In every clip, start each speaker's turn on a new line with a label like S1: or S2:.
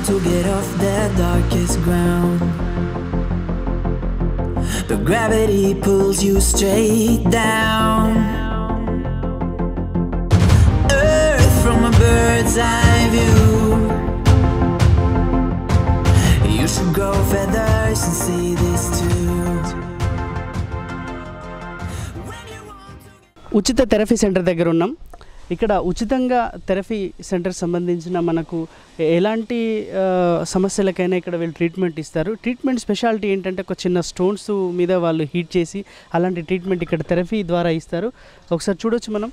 S1: when you want to get off that darkest ground. But gravity pulls you straight down. Earth from a bird's eye view. You should grow feathers and see this too. When you want to
S2: ఉచిత therapy center దగ్గర ఉన్నాం ఇక్కడ ఉచితంగా therapy centre సంబంధించిన మనకు ఎలాంటి సమస్యలకైనా ఇక్కడ వీళ్ళు ట్రీట్మెంట్ ఇస్తారు. ట్రీట్మెంట్ స్పెషాలిటీ ఏంటంటే ఒక చిన్న స్టోన్స్ మీద వాళ్ళు హీట్ చేసి అలాంటి ట్రీట్మెంట్ ఇక్కడ థెరపీ ద్వారా ఇస్తారు. ఒకసారి చూడొచ్చు మనం.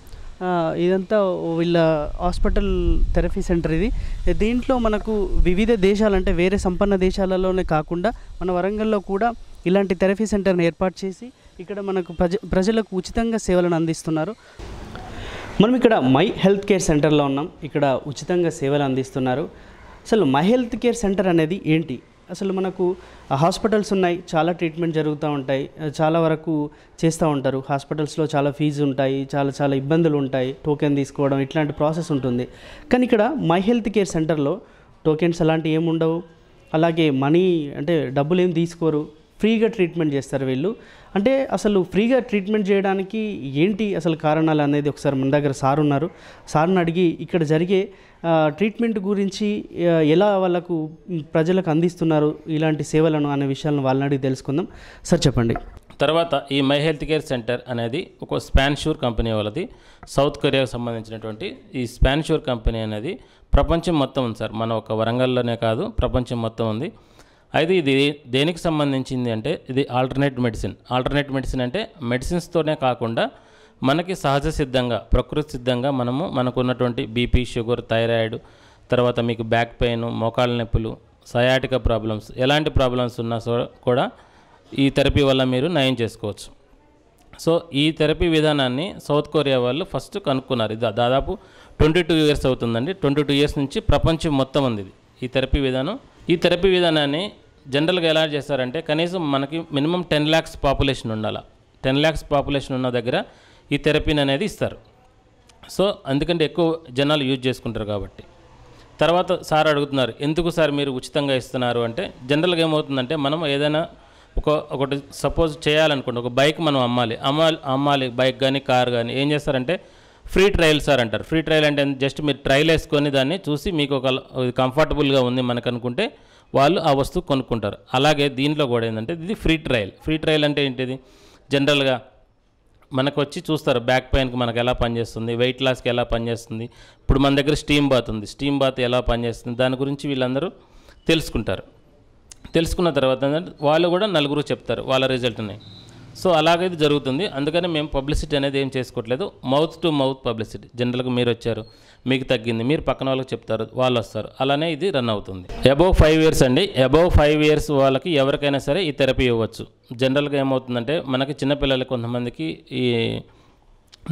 S2: ఇదంతా వీళ్ళ హాస్పిటల్ థెరపీ సెంటర్ ఇది. దీంట్లో మనకు వివిధ దేశాలంటే వేరే సంపన్న దేశాలలోనే కాకుండా మన వరంగల్లో కూడా ఇలాంటి థెరపీ సెంటర్ని ఏర్పాటు చేసి ఇక్కడ మనకు ప్రజ ప్రజలకు ఉచితంగా సేవలను అందిస్తున్నారు. మనం ఇక్కడ మై హెల్త్ కేర్ సెంటర్లో ఉన్నాం. ఇక్కడ ఉచితంగా సేవలు అందిస్తున్నారు. అసలు మై హెల్త్ కేర్ సెంటర్ అనేది ఏంటి? అసలు మనకు హాస్పిటల్స్ ఉన్నాయి చాలా ట్రీట్మెంట్ జరుగుతూ ఉంటాయి చాలా వరకు చేస్తూ ఉంటారు. హాస్పిటల్స్లో చాలా ఫీజు ఉంటాయి చాలా చాలా ఇబ్బందులు ఉంటాయి టోకెన్ తీసుకోవడం ఇట్లాంటి ప్రాసెస్ ఉంటుంది. కానీ ఇక్కడ మై హెల్త్ కేర్ సెంటర్లో టోకెన్స్ అలాంటివి ఏమి ఉండవు అలాగే మనీ అంటే డబ్బులు ఏం తీసుకోరు. ఫ్రీగా ట్రీట్మెంట్ చేస్తారు వీళ్ళు. అంటే అసలు ఫ్రీగా ట్రీట్మెంట్ చేయడానికి ఏంటి అసలు కారణాలు అనేది ఒకసారి మన దగ్గర సార్ ఉన్నారు. సార్ని అడిగి ఇక్కడ జరిగే ట్రీట్మెంట్ గురించి ఎలా వాళ్ళకు ప్రజలకు అందిస్తున్నారు ఇలాంటి సేవలను అనే విషయాలను వాళ్ళని అడిగి తెలుసుకుందాం. సార్ చెప్పండి.
S3: తర్వాత ఈ మై హెల్త్ కేర్ సెంటర్ అనేది ఒక స్పాన్షూర్ కంపెనీ వాళ్ళది. సౌత్ కొరియాకు సంబంధించినటువంటి ఈ స్పాన్షూర్ కంపెనీ అనేది ప్రపంచం మొత్తం ఉంది సార్. మన ఒక వరంగల్లోనే కాదు ప్రపంచం మొత్తం ఉంది. అయితే ఇది దేనికి సంబంధించింది అంటే ఇది ఆల్టర్నేట్ మెడిసిన్ ఆల్టర్నేట్ మెడిసిన్ అంటే మెడిసిన్స్తోనే కాకుండా మనకి సహజ సిద్ధంగా ప్రకృతి సిద్ధంగా మనము మనకు ఉన్నటువంటి బీపీ షుగర్ థైరాయిడ్ తర్వాత మీకు బ్యాక్ పెయిన్ మోకాళ్ళ నొప్పులు సయాటిక ప్రాబ్లమ్స్ ఎలాంటి ప్రాబ్లమ్స్ ఉన్నా సో- కూడా ఈ థెరపీ వల్ల మీరు నయం చేసుకోవచ్చు. సో ఈ థెరపీ విధానాన్ని సౌత్ కొరియా వాళ్ళు ఫస్ట్ కనుక్కున్నారు. ఇది దాదాపు ట్వంటీ టూ ఇయర్స్ అవుతుందండి. ట్వంటీ టూ ఇయర్స్ నుంచి ప్రపంచం మొత్తం ఉంది ఇది. ఈ థెరపీ విధానం ఈ థెరపీ విధానాన్ని జనరల్గా ఎలా చేస్తారంటే కనీసం మనకి మినిమం టెన్ ల్యాక్స్ పాపులేషన్ ఉండాలి. టెన్ ల్యాక్స్ పాపులేషన్ ఉన్న దగ్గర ఈ థెరపీని అనేది ఇస్తారు. సో అందుకంటే ఎక్కువ జనాలు యూజ్ చేసుకుంటారు కాబట్టి. తర్వాత సార్ అడుగుతున్నారు ఎందుకు సార్ మీరు ఉచితంగా ఇస్తున్నారు? అంటే జనరల్గా ఏమవుతుందంటే మనం ఏదైనా ఒక ఒకటి సపోజ్ చేయాలనుకోండి ఒక బైక్ మనం అమ్మాలి. అమ్మాలి అమ్మాలి బైక్ కానీ కార్ కానీ ఏం చేస్తారంటే ఫ్రీ ట్రయల్ సార్ అంటారు. ఫ్రీ ట్రయల్ అంటే జస్ట్ మీరు ట్రయల్ వేసుకొని దాన్ని చూసి మీకు ఒక కంఫర్టబుల్గా ఉంది మనకు అనుకుంటే వాళ్ళు ఆ వస్తువు కొనుక్కుంటారు. అలాగే దీంట్లో కూడా ఏంటంటే ఇది ఫ్రీ ట్రయల్. ఫ్రీ ట్రయల్ అంటే ఏంటిది? జనరల్గా మనకు వచ్చి చూస్తారు బ్యాక్ పెయిన్కి మనకు ఎలా పనిచేస్తుంది? వెయిట్ లాస్కి ఎలా పనిచేస్తుంది? ఇప్పుడు మన దగ్గర స్టీమ్ బాత్ ఉంది. స్టీమ్ బాత్ ఎలా పనిచేస్తుంది? దాని గురించి వీళ్ళందరూ తెలుసుకుంటారు. తెలుసుకున్న తర్వాత ఏంటంటే వాళ్ళు కూడా నలుగురు చెప్తారు. వాళ్ళ రిజల్ట్ని. సో అలాగైతే జరుగుతుంది. అందుకని మేము పబ్లిసిటీ అనేది ఏం చేసుకోవట్లేదు. Mouth to mouth publicity. జనరల్గా మీరు వచ్చారు మీకు తగ్గింది మీరు పక్కన వాళ్ళకి చెప్తారు వాళ్ళు వస్తారు. అలానే ఇది రన్ అవుతుంది. అబౌవ్ ఫైవ్ ఇయర్స్ అండి. అబౌవ్ ఫైవ్ ఇయర్స్ వాళ్ళకి ఎవరికైనా సరే ఈ థెరపీ ఇవ్వచ్చు. జనరల్గా ఏమవుతుందంటే మనకి చిన్నపిల్లలకి కొంతమందికి ఈ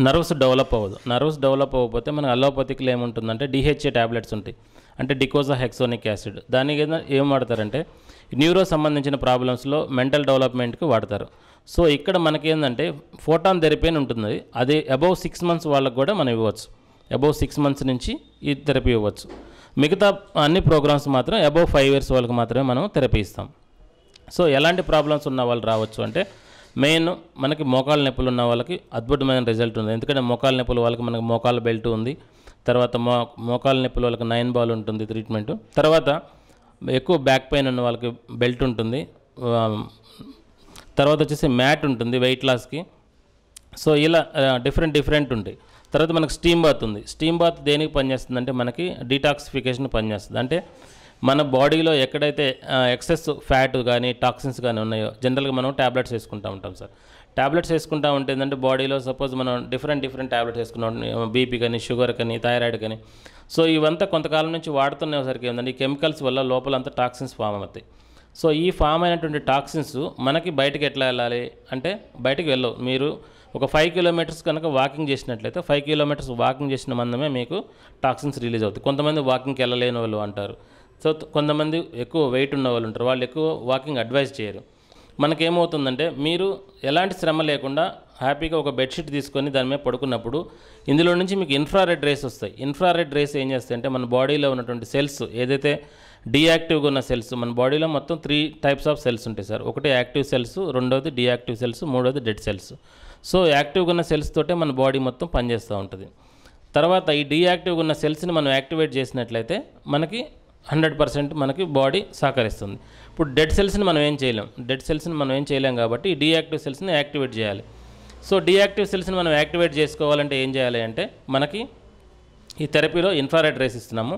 S3: నర్వ్స్ డెవలప్ అవ్వదు. నర్వ్స్ డెవలప్ అవ్వకపోతే మన అలోపతిక్లో ఏముంటుందంటే డిహెచ్ఏ టాబ్లెట్స్ ఉంటాయి. అంటే డికోజా హెక్సోనిక్ యాసిడ్. దానికి ఏం వాడతారంటే న్యూరో సంబంధించిన ప్రాబ్లమ్స్లో మెంటల్ డెవలప్మెంట్కి వాడతారు. సో ఇక్కడ మనకేందంటే ఫోటాన్ థెరపీ అని ఉంటుంది. అది అబౌవ్ సిక్స్ మంత్స్ వాళ్ళకు కూడా మనం ఇవ్వచ్చు. అబౌవ్ సిక్స్ మంత్స్ నుంచి ఈ థెరపీ ఇవ్వచ్చు. మిగతా అన్ని ప్రోగ్రామ్స్ మాత్రం అబౌవ్ ఫైవ్ ఇయర్స్ వాళ్ళకి మాత్రమే మనం థెరపీ ఇస్తాం. సో ఎలాంటి ప్రాబ్లమ్స్ ఉన్న వాళ్ళు రావచ్చు అంటే మెయిన్ మనకి మోకాళ్ళ నొప్పులు ఉన్న వాళ్ళకి అద్భుతమైన రిజల్ట్ ఉంది. ఎందుకంటే మోకాళ్ళ నొప్పులు వాళ్ళకి మనకి మోకాళ్ళ బెల్ట్ ఉంది. తర్వాత మో మోకాళ్ళ నొప్పులు వాళ్ళకి నైన్ బాల్ ఉంటుంది ట్రీట్మెంట్ తర్వాత ఎక్కువ బ్యాక్ పెయిన్ ఉన్న వాళ్ళకి బెల్ట్ ఉంటుంది. Um, తర్వాత వచ్చేసి మ్యాట్ ఉంటుంది వెయిట్ లాస్కి సో ఇలా డిఫరెంట్ డిఫరెంట్ ఉంటాయి తర్వాత మనకు స్టీమ్ బాత్ ఉంది. స్టీమ్ బాత్ దేనికి పనిచేస్తుంది అంటే మనకి డీటాక్సిఫికేషన్ పనిచేస్తుంది. అంటే మన బాడీలో ఎక్కడైతే ఎక్సెస్ ఫ్యాట్ కానీ టాక్సిన్స్ కానీ ఉన్నాయో జనరల్గా మనం ట్యాబ్లెట్స్ వేసుకుంటూ ఉంటాం సార్. ట్యాబ్లెట్స్ వేసుకుంటా ఉంటే ఏంటంటే బాడీలో సపోజ్ మనం డిఫరెంట్ డిఫరెంట్ ట్యాబ్లెట్స్ వేసుకున్నాం బీపీ కానీ షుగర్ కానీ థైరాయిడ్ కానీ. సో ఇవంతా కొంతకాలం నుంచి వాడుతున్నసరికి ఏంటంటే ఈ కెమికల్స్ వల్ల లోపలంతా టాక్సిన్స్ ఫామ్ అవుతాయి. సో ఈ ఫామ్ అయినటువంటి టాక్సిన్స్ మనకి బయటకు ఎట్లా వెళ్ళాలి అంటే బయటకు వెళ్ళవు. మీరు ఒక ఫైవ్ కిలోమీటర్స్ కనుక వాకింగ్ చేసినట్లయితే ఫైవ్ కిలోమీటర్స్ వాకింగ్ చేసిన మందమే మీకు టాక్సిన్స్ రిలీజ్ అవుతాయి. కొంతమంది వాకింగ్కి వెళ్ళలేని వాళ్ళు అంటారు. సో కొంతమంది ఎక్కువ వెయిట్ ఉన్న వాళ్ళు ఉంటారు. వాళ్ళు ఎక్కువ వాకింగ్ అడ్వైస్ చేయరు. మనకేమవుతుందంటే మీరు ఎలాంటి శ్రమ లేకుండా హ్యాపీగా ఒక బెడ్షీట్ తీసుకొని దాని మీద పడుకున్నప్పుడు ఇందులో నుంచి మీకు ఇన్ఫ్రారెడ్ రేస్ వస్తాయి. ఇన్ఫ్రారెడ్ రేస్ ఏం చేస్తాయి అంటే మన బాడీలో ఉన్నటువంటి సెల్స్ ఏదైతే డియాక్టివ్గా ఉన్న సెల్స్ మన బాడీలో మొత్తం త్రీ టైప్స్ ఆఫ్ సెల్స్ ఉంటాయి సార్. ఒకటి యాక్టివ్ సెల్స్ రెండోది డీయాక్టివ్ సెల్స్ మూడోది డెడ్ సెల్స్. సో యాక్టివ్గా ఉన్న సెల్స్ తోటే మన బాడీ మొత్తం పనిచేస్తూ ఉంటుంది. తర్వాత ఈ డీయాక్టివ్గా ఉన్న సెల్స్ని మనం యాక్టివేట్ చేసినట్లయితే మనకి హండ్రెడ్ పర్సెంట్ మనకి బాడీ సహకరిస్తుంది. ఇప్పుడు డెడ్ సెల్స్ని మనం ఏం చేయలేం. డెడ్ సెల్స్ని మనం ఏం చేయలేం కాబట్టి డీయాక్టివ్ సెల్స్ని యాక్టివేట్ చేయాలి. సో డీయాక్టివ్ సెల్స్ని మనం యాక్టివేట్ చేసుకోవాలంటే ఏం చేయాలి అంటే మనకి ఈ థెరపీలో ఇన్ఫ్రారెడ్ రేస్ ఇస్తున్నాము.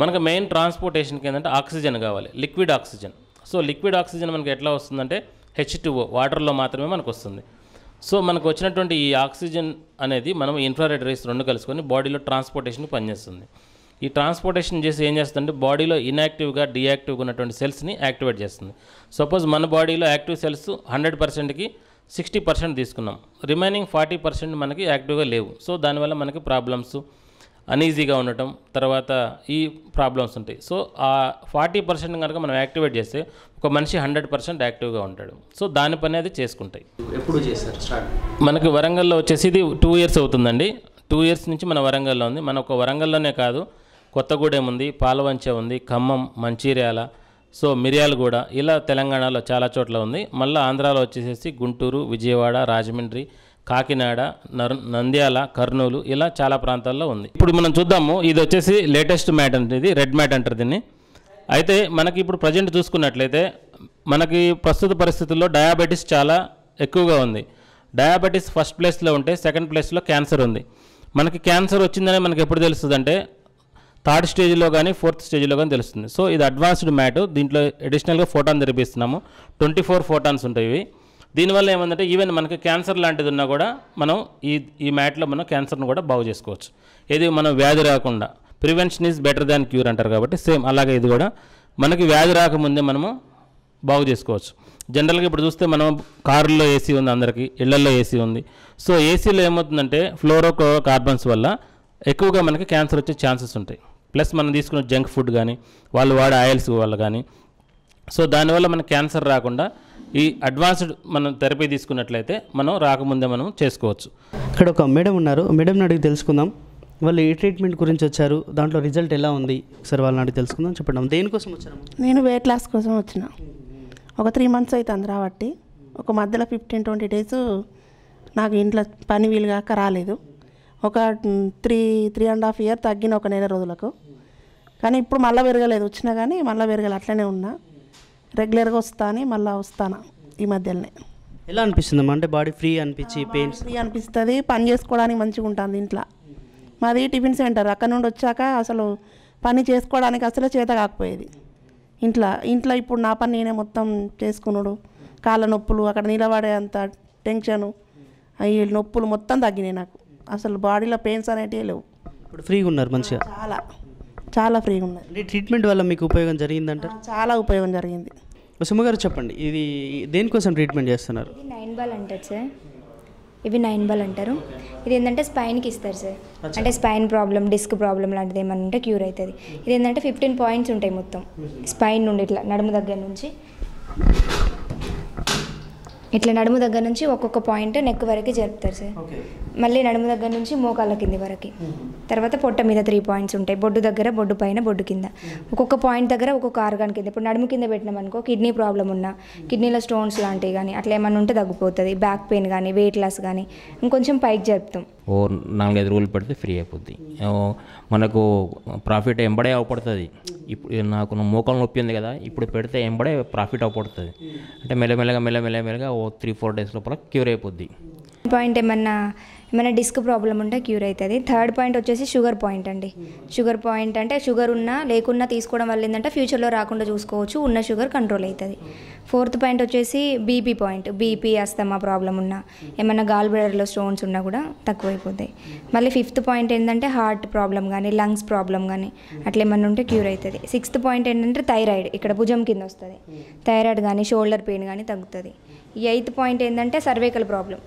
S3: మనకు మెయిన్ ట్రాన్స్పోర్టేషన్కి ఏంటంటే ఆక్సిజన్ కావాలి. Liquid oxygen. So liquid oxygen మనకి ఎట్లా వస్తుందంటే హెచ్ టూఓ వాటర్లో మాత్రమే మనకు వస్తుంది. సో మనకు వచ్చినటువంటి ఈ ఆక్సిజన్ అనేది మనం ఇన్ఫ్రారెడ్ రేస్ రెండు కలుసుకొని బాడీలో ట్రాన్స్పోర్టేషన్ పనిచేస్తుంది. ఈ ట్రాన్స్పోర్టేషన్ చేసి ఏం చేస్తుందంటే బాడీలో ఇన్యాక్టివ్గా డియాక్టివ్గా ఉన్నటువంటి సెల్స్ని యాక్టివేట్ చేస్తుంది. సపోజ్ మన బాడీలో యాక్టివ్ సెల్స్ హండ్రెడ్ పర్సెంట్కి సిక్స్టీ పర్సెంట్ తీసుకున్నాం. రిమైనింగ్ ఫార్టీ పర్సెంట్ మనకి యాక్టివ్గా లేవు. సో దానివల్ల మనకి ప్రాబ్లమ్స్ అనీజీగా ఉండటం తర్వాత ఈ ప్రాబ్లమ్స్ ఉంటాయి. సో ఆ ఫార్టీ పర్సెంట్ కనుక మనం యాక్టివేట్ చేస్తే ఒక మనిషి హండ్రెడ్ పర్సెంట్ యాక్టివ్గా ఉంటాడు. సో దాని పని అది చేసుకుంటాయి.
S2: ఎప్పుడు చేస్తారు స్టార్ట్?
S3: మనకి వరంగల్లో వచ్చేసి ఇది టూ ఇయర్స్ అవుతుందండి. టూ ఇయర్స్ నుంచి మన వరంగల్లో ఉంది. మన ఒక వరంగల్లోనే కాదు. కొత్తగూడెం ఉంది పాలవంచ ఉంది ఖమ్మం మంచిర్యాల సో మిర్యాలగూడ ఇలా తెలంగాణలో చాలా చోట్ల ఉంది. మళ్ళీ ఆంధ్రాలో వచ్చేసేసి గుంటూరు విజయవాడ రాజమండ్రి కాకినాడ నర్ నంద్యాల కర్నూలు ఇలా చాలా ప్రాంతాల్లో ఉంది. ఇప్పుడు మనం చూద్దాము ఇది వచ్చేసి లేటెస్ట్ మ్యాట్ అంటే ఇది రెడ్ మ్యాట్ అంటారు దీన్ని. అయితే మనకి ఇప్పుడు ప్రజెంట్ చూసుకున్నట్లయితే మనకి ప్రస్తుత పరిస్థితుల్లో డయాబెటీస్ చాలా ఎక్కువగా ఉంది. డయాబెటీస్ ఫస్ట్ ప్లేస్లో ఉంటే సెకండ్ ప్లేస్లో క్యాన్సర్ ఉంది. మనకి క్యాన్సర్ వచ్చిందని మనకి ఎప్పుడు తెలుస్తుంది అంటే థర్డ్ స్టేజ్లో కానీ ఫోర్త్ స్టేజ్లో కానీ తెలుస్తుంది. సో ఇది అడ్వాన్స్డ్ మ్యాట్. దీంట్లో అడిషనల్గా ఫోటాన్ తెరిపిస్తున్నాము. ట్వంటీ ఫోర్ ఫోటాన్స్ ఉంటాయి ఇవి. దీనివల్ల ఏమందంటే ఈవెన్ మనకి క్యాన్సర్ లాంటిది ఉన్నా కూడా మనం ఈ ఈ మ్యాట్లో మనం క్యాన్సర్ను కూడా బాగు చేసుకోవచ్చు. ఇది మనం వ్యాధి రాకుండా. Prevention is better than cure అంటారు కాబట్టి సేమ్ అలాగే ఇది కూడా. మనకి వ్యాధి రాకముందే మనము బాగు చేసుకోవచ్చు. జనరల్గా ఇప్పుడు చూస్తే మనం కారుల్లో ఏసీ ఉంది అందరికీ ఇళ్ళల్లో ఏసీ ఉంది. సో ఏసీలో ఏమవుతుందంటే ఫ్లోరో కార్బన్స్ వల్ల ఎక్కువగా మనకి క్యాన్సర్ వచ్చే ఛాన్సెస్ ఉంటాయి. ప్లస్ మనం తీసుకున్న జంక్ ఫుడ్ కానీ వాళ్ళు వాడే ఆయిల్స్ వల్ల కానీ సో దానివల్ల మనకి క్యాన్సర్ రాకుండా ఈ అడ్వాన్స్డ్ మనం థెరపీ తీసుకున్నట్లయితే మనం రాకముందే మనం చేసుకోవచ్చు.
S2: ఇక్కడ ఒక మేడం ఉన్నారు. మేడం అడిగి తెలుసుకుందాం. వాళ్ళు ఏ ట్రీట్మెంట్ గురించి వచ్చారు? దాంట్లో రిజల్ట్ ఎలా ఉంది? ఒకసారి వాళ్ళని అడిగి తెలుసుకుందాం. చెప్పండి దేనికోసం వచ్చారు
S4: నేను వెయిట్ లాస్ కోసం వచ్చిన. ఒక త్రీ మంత్స్ అవుతుంది రాబట్టి ఒక మధ్యలో ఫిఫ్టీన్ ట్వంటీ డేస్ నాకు ఇంట్లో పని వీలు కాక రాలేదు. ఒక three three and half year తగ్గిన ఒక నెల రోజులకు. కానీ ఇప్పుడు మళ్ళీ పెరగలేదు. వచ్చినా కానీ మళ్ళీ పెరగలేదు. అట్లనే ఉన్నా. రెగ్యులర్గా వస్తా అని మళ్ళీ వస్తాను ఈ మధ్యలోనే.
S2: ఎలా అనిపిస్తుందమ్మా? అంటే బాడీ ఫ్రీ అనిపించి పెయిన్స్
S4: ఫ్రీ అనిపిస్తుంది. పని చేసుకోవడానికి మంచిగా ఉంటుంది ఇంట్లో. మాది టిఫిన్ సెంటర్. అక్కడ నుండి వచ్చాక అసలు పని చేసుకోవడానికి అసలు చేత కాకపోయేది. ఇంట్లో ఇంట్లో ఇప్పుడు నా పని నేనే మొత్తం చేసుకున్నాడు కాళ్ళ నొప్పులు అక్కడ నిలబడే అంత టెన్షను ఈ నొప్పులు మొత్తం తగ్గినాయి నాకు. అసలు బాడీలో పెయిన్స్ అనేటివి లేవు.
S2: ఇప్పుడు ఫ్రీగా ఉన్నారు మంచిగా?
S4: చాలా. చాలా ఫ్రీగా ఉన్నది
S2: అంటే ట్రీట్మెంట్ వల్ల మీకు ఉపయోగం జరిగిందంటారు?
S4: చాలా ఉపయోగం జరిగింది.
S2: సుమ గారు చెప్పండి ఇది దేనికోసం ట్రీట్మెంట్ చేస్తున్నారు?
S5: ఇది నైన్ బాల్ అంటారు సార్. ఇవి నైన్ బాల్ అంటారు. ఇది ఏంటంటే స్పైన్కి ఇస్తారు సార్. అంటే స్పైన్ ప్రాబ్లం డిస్క్ ప్రాబ్లం లాంటిది ఏమన్నా ఉంటే క్యూర్ అవుతుంది. ఇది ఏంటంటే ఫిఫ్టీన్ పాయింట్స్ ఉంటాయి మొత్తం. స్పైన్ నుండి ఇట్లా నడుము దగ్గర నుంచి. ఇట్లా నడుము దగ్గర నుంచి ఒక్కొక్క పాయింట్ నెక్ వరకు జరుపుతారు సార్. మళ్ళీ నడుము దగ్గర నుంచి మోకాళ్ళ కింది వరకు. తర్వాత పొట్ట మీద త్రీ పాయింట్స్ ఉంటాయి. బొడ్డు దగ్గర బొడ్డు పైన బొడ్డు కింద. ఒక్కొక్క పాయింట్ దగ్గర ఒక్కొక్క ఆర్గాన్ కింద. ఇప్పుడు నడుము కింద పెట్టినాం అనుకో కిడ్నీ ప్రాబ్లం ఉన్నా కిడ్నీలో స్టోన్స్ లాంటివి కానీ అట్లా ఏమన్నా ఉంటే తగ్గిపోతుంది. బ్యాక్ పెయిన్ కానీ వెయిట్ లాస్ కానీ ఇంకొంచెం పైకి జరుపుతాం.
S6: ఓ నాలుగైదు రోజులు పెడితే ఫ్రీ అయిపోద్ది. మనకు ప్రాఫిట్ ఎంబడే అవపడుతుంది. ఇప్పుడు నాకు మోకాలు నొప్పి ఉంది కదా ఇప్పుడు పెడితే ఎంబడే ప్రాఫిట్ అవపడుతుంది. అంటే మెల్లమెల్లగా మెల్లమెల్లమెల్లగా ఓ త్రీ ఫోర్ డేస్ లోపల క్యూర్ అయిపోద్ది.
S5: పాయింట్ ఏమన్నా ఏమైనా డిస్క్ ప్రాబ్లం ఉంటే క్యూర్ అవుతుంది. థర్డ్ పాయింట్ వచ్చేసి షుగర్ పాయింట్ అండి. షుగర్ పాయింట్ అంటే షుగర్ ఉన్నా లేకున్నా తీసుకోవడం వల్ల ఏంటంటే ఫ్యూచర్లో రాకుండా చూసుకోవచ్చు ఉన్న షుగర్ కంట్రోల్ అవుతుంది. ఫోర్త్ పాయింట్ వచ్చేసి BP point BP asthma problem ఉన్నా ఏమైనా గాల్ బ్లడర్లో స్టోన్స్ ఉన్నా కూడా తక్కువైపోతాయి. మళ్ళీ ఫిఫ్త్ పాయింట్ ఏంటంటే హార్ట్ ప్రాబ్లం కానీ లంగ్స్ ప్రాబ్లం కానీ అట్లా ఏమన్నా ఉంటే క్యూర్ అవుతుంది. సిక్స్త్ పాయింట్ ఏంటంటే థైరాయిడ్ ఇక్కడ భుజం కింద వస్తుంది. థైరాయిడ్ కానీ షోల్డర్ పెయిన్ కానీ తగ్గుతుంది. ఎయిత్ పాయింట్ ఏంటంటే సర్వేకల్ ప్రాబ్లం.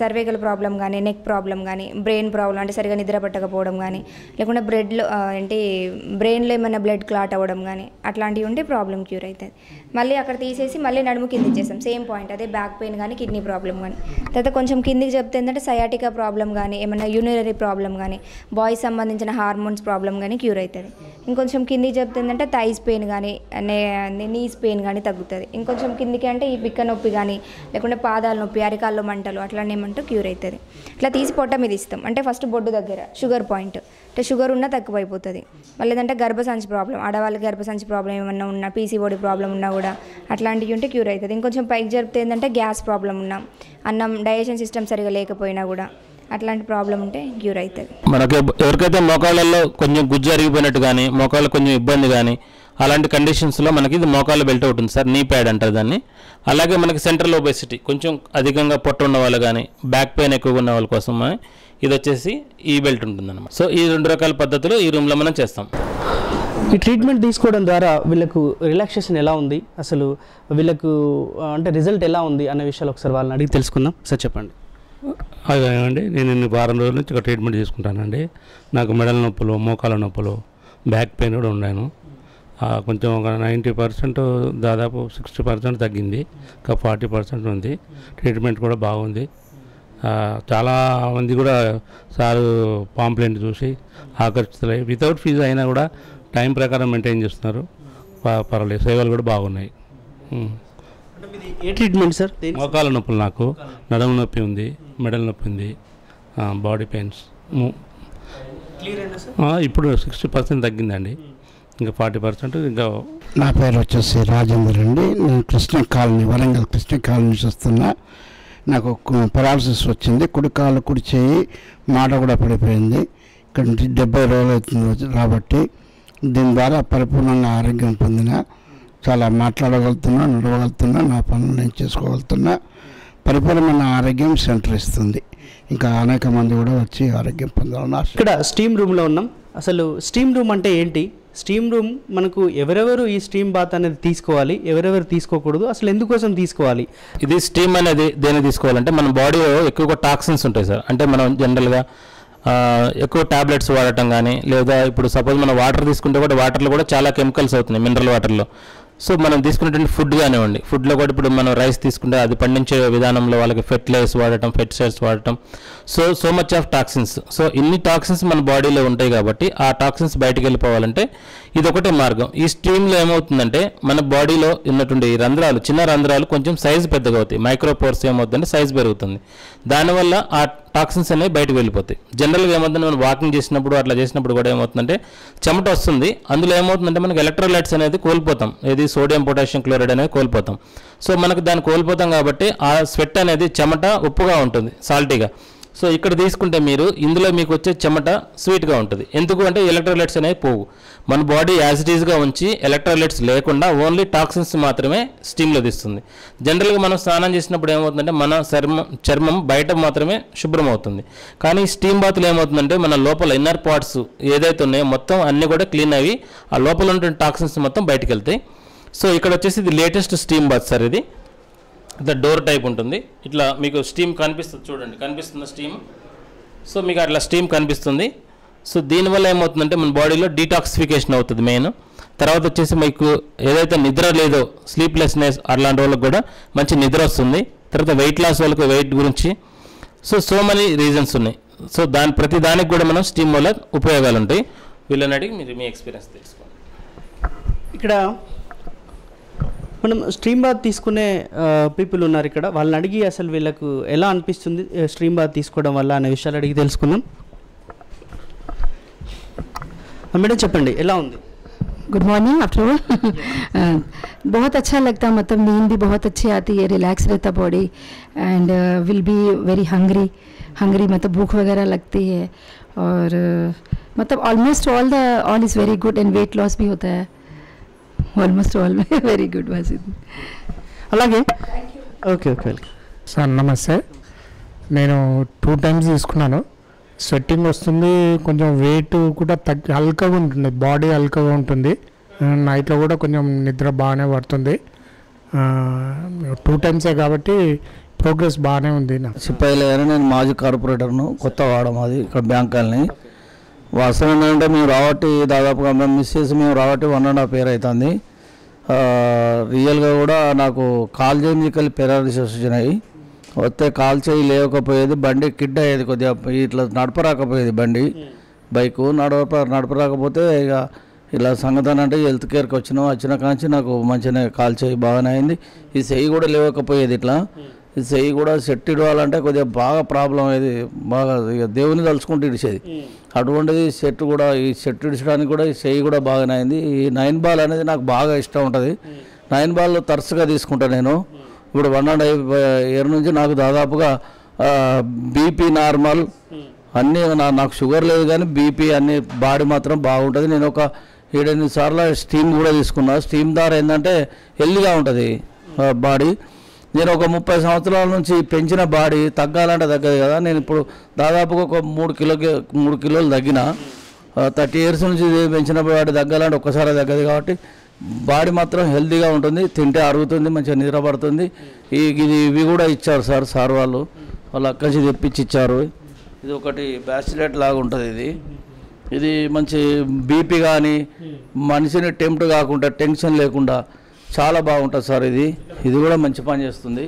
S5: సర్వేకల్ ప్రాబ్లం కానీ నెక్ ప్రాబ్లం కానీ బ్రెయిన్ ప్రాబ్లం అంటే సరిగా నిద్ర పట్టకపోవడం కానీ లేకుంటే బ్రెడ్లో ఏంటి బ్రెయిన్లో ఏమైనా బ్లడ్ క్లాట్ అవ్వడం కానీ అట్లాంటివి ఉంటే ప్రాబ్లం క్యూర్ అవుతుంది మళ్ళీ అక్కడ తీసేసి మళ్ళీ నడుము కింద చేస్తాం. సేమ్ పాయింట్ అదే బ్యాక్ పెయిన్ కానీ కిడ్నీ ప్రాబ్లం కానీ తర్వాత కొంచెం కిందికి చెప్తే ఏంటంటే సయాటికా ప్రాబ్లం కానీ ఏమైనా యూనినరీ ప్రాబ్లం కానీ బాయ్స్ సంబంధించిన హార్మోన్స్ ప్రాబ్లం కానీ క్యూర్ అవుతుంది ఇంకొంచెం కిందికి చెప్తే ఏంటంటే థైస్ పెయిన్ కానీ నీస్ పెయిన్ కానీ తగ్గుతుంది. ఇంకొంచెం కిందికి అంటే ఈ పిక్క నొప్పి కానీ లేకుంటే పాదాలు నొప్పి అరికాల్లో మంటలు అట్లాంటి ఏమంటే క్యూర్ అవుతుంది ఇట్లా తీసి పొట్ట మీద ఇస్తాం. అంటే ఫస్ట్ బొడ్డు దగ్గర షుగర్ పాయింట్ అంటే షుగర్ ఉన్నా తక్కువైపోతుంది. మళ్ళీ ఏంటంటే గర్భసంచి ప్రాబ్లం ఆడవాళ్ళకి గర్భసంచి ప్రాబ్లం ఏమన్నా ఉన్నా పీసీఓడి ప్రాబ్లం ఉన్నా కూడా అట్లాంటివి ఉంటే క్యూర్ అవుతుంది ఇంకొంచెం పైకి జరిపితే ఏంటంటే గ్యాస్ ప్రాబ్లం ఉన్నా అన్నం డైజెషన్ సిస్టమ్ సరిగా లేకపోయినా కూడా అట్లాంటి ప్రాబ్లం ఉంటే క్యూర్ అవుతుంది
S3: మనకి ఎవరికైతే మోకాళ్ళల్లో కొంచెం గుజ్జు అరిగిపోయినట్టు కానీ మోకాళ్ళు కొంచెం ఇబ్బంది కానీ అలాంటి కండిషన్స్లో మనకి ఇది మోకాళ్ళ బెల్ట్ ఉంటుంది సార్ నీ ప్యాడ్ అంటారు దాన్ని. అలాగే మనకి సెంట్రల్ ఒబెసిటీ కొంచెం అధికంగా పొట్ట ఉన్న వాళ్ళు కానీ బ్యాక్ పెయిన్ ఎక్కువగా ఉన్న వాళ్ళ కోసం ఇది వచ్చేసి ఈ బెల్ట్ ఉంటుందన్నమాట. సో ఈ రెండు రకాల పద్ధతులు ఈ రూమ్లో మనం చేస్తాం.
S2: ఈ ట్రీట్మెంట్ తీసుకోవడం ద్వారా వీళ్ళకు రిలాక్సేషన్ ఎలా ఉంది? అసలు వీళ్ళకు అంటే రిజల్ట్ ఎలా ఉంది అన్న విషయాలు ఒకసారి వాళ్ళని అడిగి తెలుసుకుందాం. సార్ చెప్పండి.
S7: అదేనండి నేను ఇన్ని వారం రోజుల నుంచి ఒక ట్రీట్మెంట్ తీసుకుంటానండి. నాకు మెడల నొప్పులు మోకాల నొప్పులు బ్యాక్ పెయిన్ కూడా ఉన్నాను కొంచెం ఒక నైంటీ పర్సెంట్ దాదాపు సిక్స్టీ పర్సెంట్ తగ్గింది. ఇంకా ఫార్టీ పర్సెంట్ ఉంది. ట్రీట్మెంట్ కూడా బాగుంది. చాలా మంది కూడా సారు పాంప్లెంట్ చూసి ఆకర్షితులై వితౌట్ ఫీజు అయినా కూడా టైం ప్రకారం మెయింటైన్ చేస్తున్నారు. పర్వాలేదు. సేవలు కూడా బాగున్నాయి.
S2: ఏ ట్రీట్మెంట్ సార్?
S7: మోకాల నొప్పులు నాకు. నడుము నొప్పి ఉంది మెడల నొప్పి ఉంది బాడీ పెయిన్స్. ఇప్పుడు సిక్స్టీ పర్సెంట్ తగ్గిందండి. ఇంకా ఫార్టీ పర్సెంట్ ఇంకా
S8: నా పేరు వచ్చేసి రాజేందర్ అండి. నేను కృష్ణ కాలనీ వరంగల్ కృష్ణ కాలనీ నుంచి వస్తున్నా. నాకు పెరాలసిస్ వచ్చింది. కుడి కాలు కుడి చేయి మాట కూడా పడిపోయింది. ఇక్కడ డెబ్బై రోజులు అవుతుంది కాబట్టి దీని ద్వారా పరిపూర్ణంగా ఆరోగ్యం పొందిన చాలా మాట్లాడగలుగుతున్నా నడవగలుగుతున్నా నా పనులు నేను చేసుకోగలుగుతున్నా. పరిపూర్ణమైన ఆరోగ్యం సెంటర్ ఇస్తుంది. ఇంకా అనేక మంది కూడా వచ్చి ఆరోగ్యం పొందాలని ఆశ
S2: ఇక్కడ స్టీమ్ రూమ్లో ఉన్నాం. అసలు స్టీమ్ రూమ్ అంటే ఏంటి? స్టీమ్ రూమ్ మనకు ఎవరెవరు ఈ స్టీమ్ బాత్ అనేది తీసుకోవాలి ఎవరెవరు తీసుకోకూడదు అసలు ఎందుకోసం తీసుకోవాలి?
S3: ఇది స్టీమ్ అనేది దేని తీసుకోవాలంటే మన బాడీలో ఎక్కువగా టాక్సిన్స్ ఉంటాయి సార్. అంటే మనం జనరల్గా ఎక్కువ టాబ్లెట్స్ వాడటం కానీ లేదా ఇప్పుడు సపోజ్ మనం వాటర్ తీసుకుంటే కూడా వాటర్లో కూడా చాలా కెమికల్స్ అవుతున్నాయి మినరల్ వాటర్లో. సో మనం తీసుకున్నటువంటి ఫుడ్ కానివ్వండి. ఫుడ్లో కూడా ఇప్పుడు మనం రైస్ తీసుకుంటే అది పండించే విధానంలో వాళ్ళకి ఫెర్టిలైజర్స్ వాడటం ఫెర్టిసైడ్స్ వాడటం. So so much of toxins so ఇన్ని టాక్సిన్స్ మన బాడీలో ఉంటాయి కాబట్టి ఆ టాక్సిన్స్ బయటకు వెళ్ళిపోవాలంటే ఇది ఒకటే మార్గం. ఈ స్ట్రీమ్లో ఏమవుతుందంటే మన బాడీలో ఉన్నటువంటి ఈ రంధ్రాలు చిన్న రంధ్రాలు కొంచెం సైజు పెద్దగా అవుతాయి. మైక్రోపోర్స్ ఏమవుతుందంటే సైజు పెరుగుతుంది. దానివల్ల ఆ టాక్సిన్స్ అనేవి బయటకు వెళ్ళిపోతాయి. జనరల్గా ఏమవుతుంది? మనం వాకింగ్ చేసినప్పుడు అట్లా చేసినప్పుడు కూడా ఏమవుతుందంటే చెమట వస్తుంది. అందులో ఏమవుతుందంటే మనకి ఎలక్ట్రోలైట్స్ అనేది కోల్పోతాం. ఏది? సోడియం పొటాషియం క్లోరైడ్ అనేది కోల్పోతాం. సో మనకు దాన్ని కోల్పోతాం కాబట్టి ఆ స్వెట్ అనేది చెమట ఉప్పుగా ఉంటుంది సాల్టీగా సో ఇక్కడ తీసుకుంటే మీరు ఇందులో మీకు వచ్చే చెమట స్వీట్గా ఉంటుంది. ఎందుకు అంటే ఎలక్ట్రోలైట్స్ అనేవి పోవు. మన బాడీ యాసిడీస్గా ఉంచి ఎలక్ట్రోలైట్స్ లేకుండా ఓన్లీ టాక్సిన్స్ మాత్రమే స్టీమ్లో తీస్తుంది. జనరల్గా మనం స్నానం చేసినప్పుడు ఏమవుతుందంటే మన చర్మం చర్మం బయట మాత్రమే శుభ్రం అవుతుంది కానీ స్టీమ్ బాత్లో ఏమవుతుందంటే మన లోపల ఇన్నర్ పార్ట్స్ ఏదైతే ఉన్నాయో మొత్తం అన్నీ కూడా క్లీన్ అవి ఆ లోపల ఉన్న టాక్సిన్స్ మొత్తం బయటకు వెళ్తాయి సో ఇక్కడ వచ్చేసి ఇది లేటెస్ట్ స్టీమ్ బాత్ సార్ ఇది. ద డోర్ టైప్ ఉంటుంది. ఇట్లా మీకు స్టీమ్ కనిపిస్తుంది. చూడండి కనిపిస్తుంది స్టీమ్. సో మీకు అట్లా స్టీమ్ కనిపిస్తుంది. సో దీనివల్ల ఏమవుతుందంటే మన బాడీలో డీటాక్సిఫికేషన్ అవుతుంది మెయిన్. తర్వాత వచ్చేసి మీకు ఏదైతే నిద్ర లేదో స్లీప్లెస్నెస్ అలాంటి వాళ్ళకి కూడా మంచి నిద్ర వస్తుంది. తర్వాత వెయిట్ లాస్ వాళ్ళకి వెయిట్ గురించి. సో సో మెనీ రీజన్స్ ఉన్నాయి. సో దాని ప్రతి దానికి కూడా మనం స్టీమ్ వల్ల ఉపయోగాలు ఉంటాయి. వీళ్ళని అడిగి మీరు మీ ఎక్స్పీరియన్స్ తెలుసుకోండి.
S2: ఇక్కడ మనం స్ట్రీమ్ బాత్ తీసుకునే పీపుల్ ఉన్నారు ఇక్కడ వాళ్ళని అడిగి అసలు వీళ్ళకు ఎలా అనిపిస్తుంది స్ట్రీమ్ బాత్ తీసుకోవడం వల్ల అనే విషయాలు అడిగి తెలుసుకుందాం ఆ, మేడం చెప్పండి ఎలా ఉంది
S9: गुड मॉर्निंग आफ्टर ऑल बहुत अच्छा लगता मतलब नींद भी बहुत अच्छी आती है रिलैक्स रहता body and will be very hungry hungry मतलब भूख वगैरह लगती है और uh, मतलब almost all the all is very good and weight loss भी होता है Almost all my very good వాసిద్
S2: అలాగే? ఓకే ఓకే వెల్కమ్
S10: సార్ నమస్తే. నేను టూ టైమ్స్ తీసుకున్నాను. స్వెట్టింగ్ వస్తుంది కొంచెం వెయిట్ కూడా తగ్గి హల్కగా ఉంటుంది బాడీ హల్కగా ఉంటుంది. నైట్లో కూడా కొంచెం నిద్ర బాగానే పడుతుంది. టూ టైమ్సే కాబట్టి ప్రోగ్రెస్ బాగానే ఉంది నాకు.
S11: సిప్పాయిలో నేను మాజీ కార్పొరేటర్ను కొత్త వాడ మాది ఇక్కడ బ్యాంకాలని వాస్తవం ఏంటంటే మేము రాబట్టి దాదాపుగా మేము మిస్ చేసి మేము రాబట్టి వన్ అండ్ హాఫ్ ఇయర్ అవుతుంది రియల్గా కూడా నాకు కాల్ చేయని పెరాలిసిస్ వచ్చినాయి. వస్తే కాల్ చేయి లేవకపోయేది బండి కిడ్ అయ్యేది కొద్దిగా ఇట్లా నడపరాకపోయేది బండి. బైకు నడప నడపరాకపోతే ఇక ఇలా సంగతి అంటే హెల్త్ కేర్కి వచ్చినాం వచ్చిన కాంచి నాకు మంచిగానే కాల్ చేయి బాగానే అయింది. ఈ చెయ్యి కూడా లేవకపోయేది ఇట్లా. చెయ్యి కూడా సెట్ ఇవ్వాలంటే కొద్దిగా బాగా ప్రాబ్లం అయ్యేది బాగా ఇక దేవుని తలుచుకుంటూ ఇడిచేది. అటువంటిది సెట్ కూడా ఈ సెట్ ఇడిచడానికి కూడా ఈ చెయ్యి కూడా బాగానే అయింది. ఈ నైన్ బాల్ అనేది నాకు బాగా ఇష్టం ఉంటుంది. నైన్ బాల్ తరచుగా తీసుకుంటా నేను. ఇప్పుడు వన్ అండ్ హాఫ్ ఇయర్ నుంచి నాకు దాదాపుగా బీపీ నార్మల్ అన్నీ నాకు షుగర్ లేదు కానీ బీపీ అన్ని బాడీ మాత్రం బాగుంటుంది. నేను ఒక ఏడెనిమిది సార్లు స్టీమ్ కూడా తీసుకున్నా. స్టీమ్ ద్వారా ఏంటంటే హెల్దీగా ఉంటుంది బాడీ. నేను ఒక ముప్పై సంవత్సరాల నుంచి పెంచిన బాడీ తగ్గాలంటే తగ్గదు కదా. నేను ఇప్పుడు దాదాపుగా ఒక మూడు కిలో మూడు కిలోలు తగ్గిన థర్టీ ఇయర్స్ నుంచి పెంచిన బాడీ తగ్గాలంటే ఒక్కసారి తగ్గదు కాబట్టి బాడీ మాత్రం హెల్తీగా ఉంటుంది తింటే అరుగుతుంది మంచిగా నిద్ర పడుతుంది. ఈ ఇది ఇవి కూడా ఇచ్చారు సార్ సార్ వాళ్ళు. వాళ్ళు అక్కడి నుంచి తెప్పించి ఇచ్చారు ఇది ఒకటి బ్యాసిలెట్ లాగా ఉంటుంది ఇది. ఇది మంచి బీపీ కానీ మనిషిని టెంప్ట్ కాకుండా టెన్షన్ లేకుండా చాలా బాగుంటుంది సార్ ఇది. ఇది కూడా మంచి పని చేస్తుంది.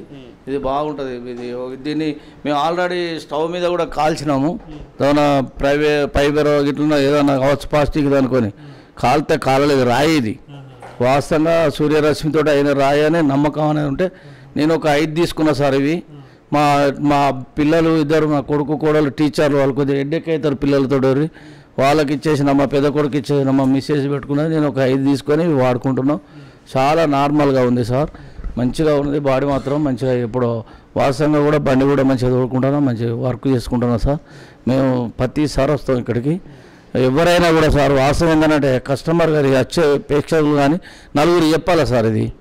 S11: ఇది బాగుంటుంది. ఇది దీన్ని మేము ఆల్రెడీ స్టవ్ మీద కూడా కాల్చినాము. ఏదైనా ప్రైవే ఫైబర్ గిట్ల ఏదైనా కావచ్చు ప్లాస్టిక్ అనుకొని. కాలితే కాలలేదు రాయి ఇది. వాస్తవంగా సూర్యరశ్మితో అయిన రాయి అనే నమ్మకం అనేది ఉంటే నేను ఒక ఐదు తీసుకున్నా సార్ ఇవి. మా మా పిల్లలు ఇద్దరు మా కొడుకు కోడలు టీచర్లు వాళ్ళు కొద్దిగా హెడ్డెక్ అవుతారు పిల్లలతో వాళ్ళకి ఇచ్చేసిన మా పెద్ద కొడుకు ఇచ్చేసిన మా మిస్సేజ్ పెట్టుకున్నది నేను ఒక ఐదు తీసుకొని వాడుకుంటున్నాం. చాలా నార్మల్గా ఉంది సార్. మంచిగా ఉన్నది బాడీ మాత్రం మంచిగా ఇప్పుడు వాసంగా కూడా బండి కూడా మంచిగా తోడుకుంటున్నాం మంచిగా వర్క్ చేసుకుంటున్నాం సార్. మేము ప్రతిసారి వస్తాం ఇక్కడికి. ఎవరైనా కూడా సార్ వాస్తవం ఏంటంటే కస్టమర్ గారి వచ్చే ప్రేక్షకులు కానీ నలుగురు చెప్పాలి సార్ ఇది?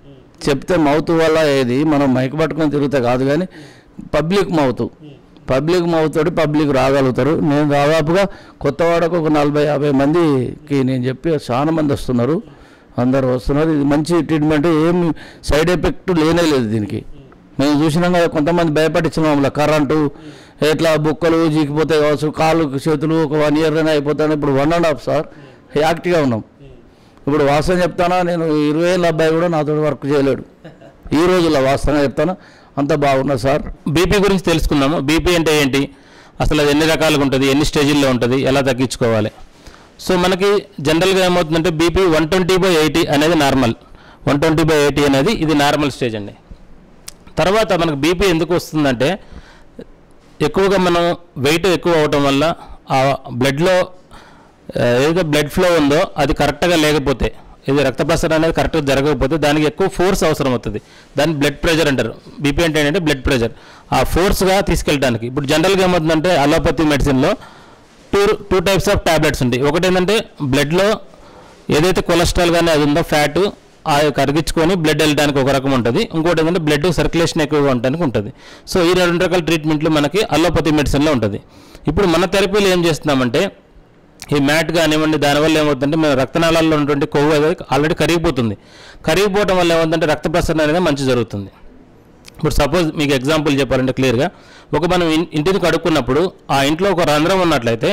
S11: చెప్తే మౌత్ వల్ల ఏది? మనం మైక్ పట్టుకొని తిరిగితే కాదు కానీ పబ్లిక్ మౌత్. పబ్లిక్ మౌత్ తోటి పబ్లిక్ రాగలుగుతారు. నేను దాదాపుగా కొత్తవాడకు ఒక నలభై యాభై మందికి నేను చెప్పి చాలా మంది వస్తున్నారు. అందరు వస్తున్నారు. ఇది మంచి ట్రీట్మెంట్ ఏం సైడ్ ఎఫెక్ట్ లేనే లేదు దీనికి. మేము చూసినాం కదా కొంతమంది భయపడించిన మమ్మల్ని. కరెంటు ఎట్లా బుక్కలు జీకిపోతాయి కావచ్చు కాళ్ళు చేతులు ఒక వన్ ఇయర్లోనే అయిపోతాను ఇప్పుడు వన్ అండ్ హాఫ్ సార్ యాక్టివ్గా ఉన్నాం. ఇప్పుడు వాస్తవం చెప్తానా నేను ఇరవై ఏళ్ళ అబ్బాయి కూడా నాతో వర్క్ చేయలేడు. ఈ రోజుల్లో వాస్తవంగా చెప్తాను అంత బాగున్నా సార్.
S3: బీపీ గురించి తెలుసుకుందాము. బీపీ అంటే ఏంటి? అసలు అది ఎన్ని రకాలుగా ఉంటుంది? ఎన్ని స్టేజీల్లో ఉంటుంది? ఎలా తగ్గించుకోవాలి? సో మనకి జనరల్గా ఏమవుతుందంటే BP one twenty by eighty అనేది normal. One twenty by eighty అనేది ఇది నార్మల్ స్టేజ్ అండి. తర్వాత మనకు బీపీ ఎందుకు వస్తుందంటే ఎక్కువగా మనం వెయిట్ ఎక్కువ అవటం వల్ల ఆ బ్లడ్లో ఏదైతే బ్లడ్ ఫ్లో ఉందో అది కరెక్ట్గా లేకపోతే ఇది రక్త ప్రసరణ అనేది కరెక్ట్గా జరగకపోతే దానికి ఎక్కువ ఫోర్స్ అవసరం అవుతుంది. దాన్ని బ్లడ్ ప్రెషర్ అంటారు. బీపీ అంటే ఏంటంటే బ్లడ్ ప్రెషర్. ఆ ఫోర్స్గా తీసుకెళ్ళడానికి ఇప్పుడు జనరల్గా ఏమవుతుందంటే అలోపతి మెడిసిన్లో two two types of tablets ఉంటాయి ఒకటి ఏంటంటే బ్లడ్లో ఏదైతే కొలెస్ట్రాల్ కానీ అది ఉందో ఫ్యాట్ ఆ కరిగించుకొని బ్లడ్ వెళ్ళడానికి ఒక రకం ఉంటుంది. ఇంకోటి ఏంటంటే బ్లడ్ సర్క్యులేషన్ ఎక్కువగా ఉండడానికి ఉంటుంది. సో ఈ రెండు రకాల ట్రీట్మెంట్లు మనకి అల్లోపతి మెడిసిన్లో ఉంటుంది. ఇప్పుడు మన థెరపీలో ఏం చేస్తున్నామంటే ఈ మ్యాట్ కానివ్వండి దానివల్ల ఏమవుతుందంటే మన రక్తనాళాల్లో ఉన్నటువంటి కొవ్వు ఆల్రెడీ కరిగిపోతుంది. కరిగిపోవడం వల్ల ఏమవుతుందంటే రక్త ప్రసరణ అనేది మంచి జరుగుతుంది. ఇప్పుడు సపోజ్ మీకు ఎగ్జాంపుల్ చెప్పాలంటే క్లియర్గా ఒక మనం ఇంటిని కడుక్కున్నప్పుడు ఆ ఇంట్లో ఒక రంధ్రం ఉన్నట్లయితే